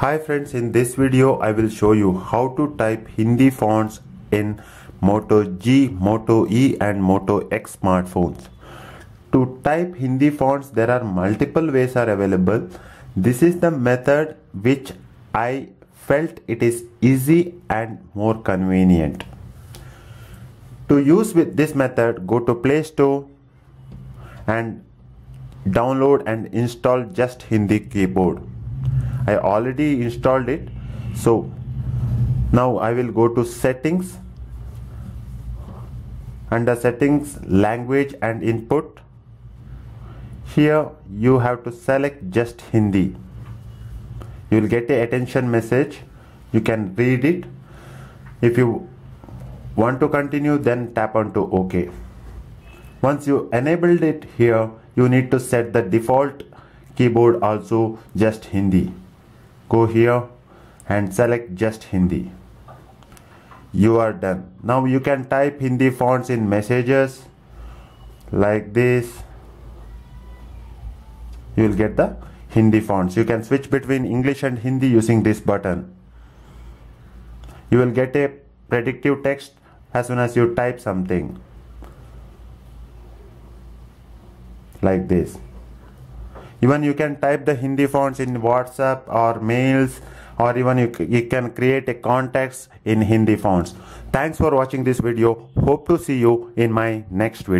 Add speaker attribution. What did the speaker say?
Speaker 1: Hi friends, in this video I will show you how to type Hindi fonts in Moto G, Moto E and Moto X smartphones. To type Hindi fonts there are multiple ways are available. This is the method which I felt it is easy and more convenient. To use with this method go to Play Store and download and install just Hindi keyboard I already installed it. So now I will go to settings. Under settings language and input. Here you have to select just Hindi. You will get a attention message. You can read it. If you want to continue then tap on to OK. Once you enabled it here you need to set the default keyboard also just Hindi go here and select just Hindi. You are done. Now you can type Hindi fonts in messages like this. You will get the Hindi fonts. You can switch between English and Hindi using this button. You will get a predictive text as soon as you type something like this even you can type the Hindi fonts in WhatsApp or mails or even you, you can create a contacts in Hindi fonts. Thanks for watching this video. Hope to see you in my next video.